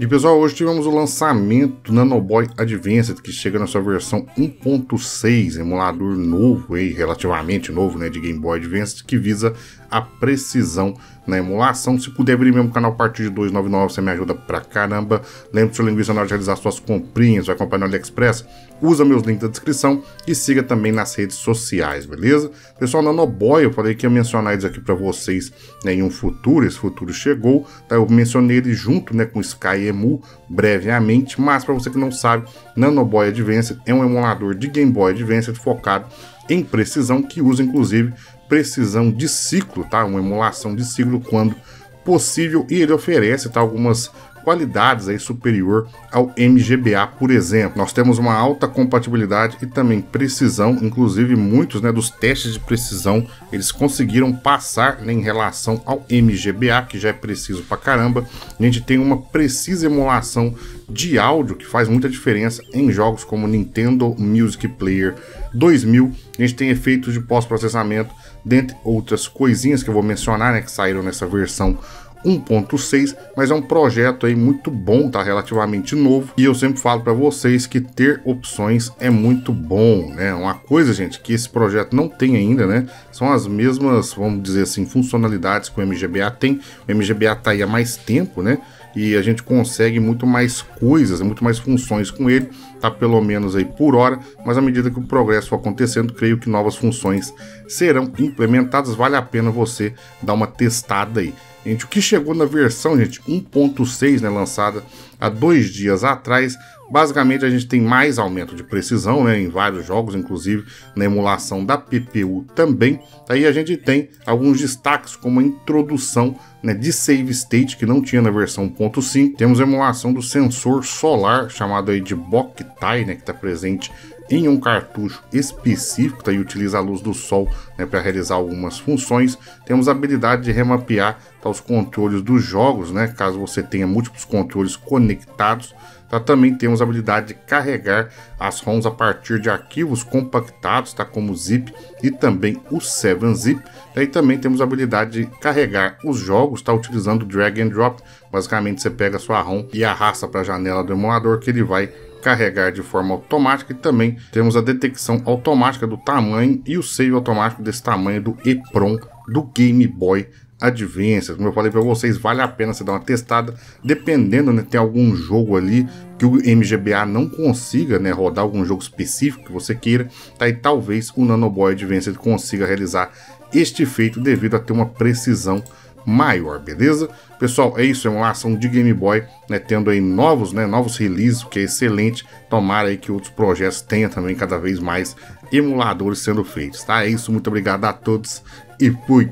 E pessoal, hoje tivemos o lançamento do Nanoboy Advanced, que chega na sua versão 1.6, emulador novo aí, relativamente novo, né, de Game Boy Advance, que visa a precisão na emulação. Se puder vir mesmo canal partir de 299, você me ajuda pra caramba. Lembre-se, seu linguista, na hora de realizar suas comprinhas, vai acompanhar no AliExpress, usa meus links da descrição e siga também nas redes sociais, beleza? Pessoal, Nanoboy, eu falei que ia mencionar eles aqui para vocês né, em um futuro, esse futuro chegou, tá? Eu mencionei ele junto né, com Sky Emu brevemente, mas para você que não sabe, Nanoboy Advance é um emulador de Game Boy Advance focado em precisão, que usa inclusive precisão de ciclo, tá? Uma emulação de ciclo quando possível e ele oferece tá, algumas qualidades aí superior ao MGBA, por exemplo. Nós temos uma alta compatibilidade e também precisão, inclusive muitos né, dos testes de precisão eles conseguiram passar né, em relação ao MGBA, que já é preciso pra caramba. A gente tem uma precisa emulação de áudio que faz muita diferença em jogos como Nintendo Music Player 2000. A gente tem efeitos de pós-processamento, dentre outras coisinhas que eu vou mencionar, né, que saíram nessa versão 1.6, mas é um projeto aí muito bom, tá relativamente novo, e eu sempre falo para vocês que ter opções é muito bom, né? Uma coisa, gente, que esse projeto não tem ainda, né? São as mesmas, vamos dizer assim, funcionalidades que o MGBA tem. O MGBA tá aí há mais tempo, né? e a gente consegue muito mais coisas, muito mais funções com ele, tá pelo menos aí por hora, mas à medida que o progresso for acontecendo, creio que novas funções serão implementadas, vale a pena você dar uma testada aí. Gente, o que chegou na versão, gente, 1.6, né, lançada há dois dias atrás, basicamente a gente tem mais aumento de precisão, né, em vários jogos, inclusive na emulação da PPU também. Aí a gente tem alguns destaques, como a introdução né, de save state, que não tinha na versão 1.5. Temos a emulação do sensor solar, chamado aí de Boktai, né, que está presente em um cartucho específico tá, e utiliza a luz do sol né, para realizar algumas funções. Temos a habilidade de remapear tá, os controles dos jogos, né, caso você tenha múltiplos controles conectados. Tá, também temos a habilidade de carregar as ROMs a partir de arquivos compactados, tá, como zip e também o 7-zip. Daí também temos a habilidade de carregar os jogos, tá, utilizando drag and drop. Basicamente você pega a sua ROM e arrasta para a janela do emulador que ele vai carregar de forma automática e também temos a detecção automática do tamanho e o save automático desse tamanho do EPROM do Game Boy Advance. Como eu falei para vocês, vale a pena você dar uma testada, dependendo, né, tem algum jogo ali que o MGBA não consiga, né, rodar algum jogo específico que você queira, tá? E talvez o Nanoboy Advance consiga realizar este feito devido a ter uma precisão maior, beleza? Pessoal, é isso, é uma ação de Game Boy, né, tendo aí novos, né, novos releases, que é excelente. Tomara aí que outros projetos tenham também cada vez mais emuladores sendo feitos, tá? É isso, muito obrigado a todos e fui!